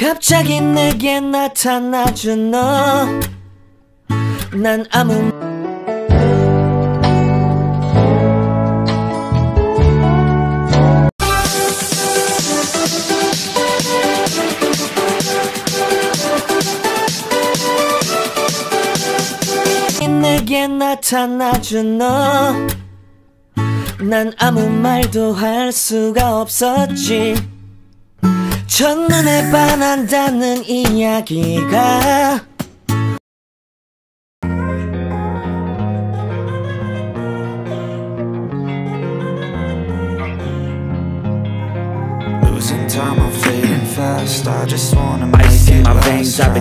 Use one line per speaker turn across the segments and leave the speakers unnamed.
갑자기 내게 나타나준 너. 난 아무 내게 나타나준 너. 난 아무 말도 할 수가 없었지. 첫눈에 반한다는 이야기가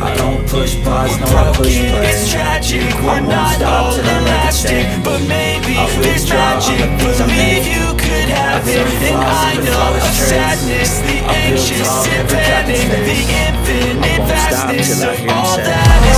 I don't push pause, no I push play
It's tragic,
I
we're not
stop
all
till I make a
elastic. But maybe there's magic. Believe you could have it. And I know of sadness The anxious and
never got the
panic The infinite
I won't stop
vastness Of all that is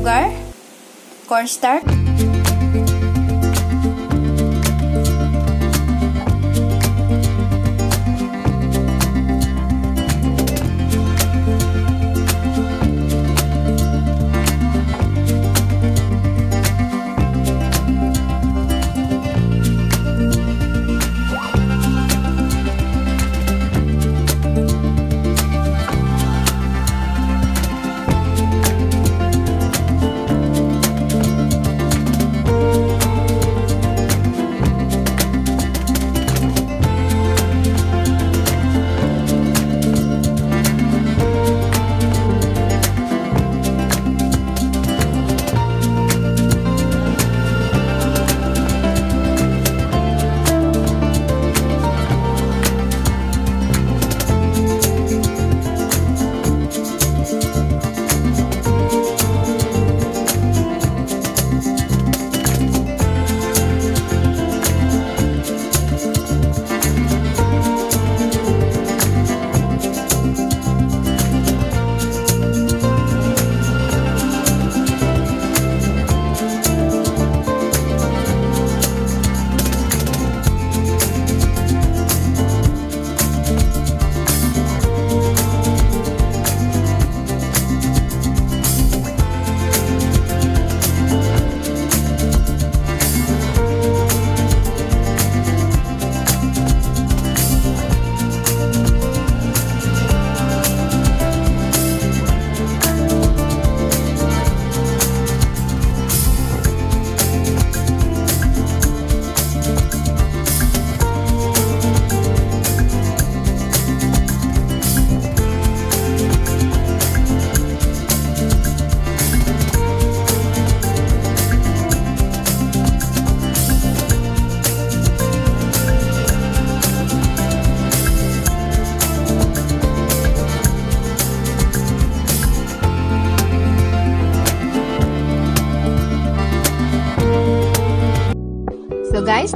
sugar, cornstarch,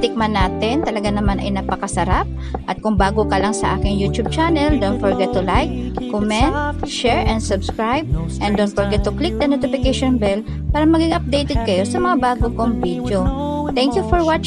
So guys, tikman natin. Talaga naman ay napakasarap. At kung bago ka lang sa aking YouTube channel, don't forget to like, comment, share, and subscribe. And don't forget to click the notification bell para maging updated kayo sa mga bago kong video. Thank you for watching.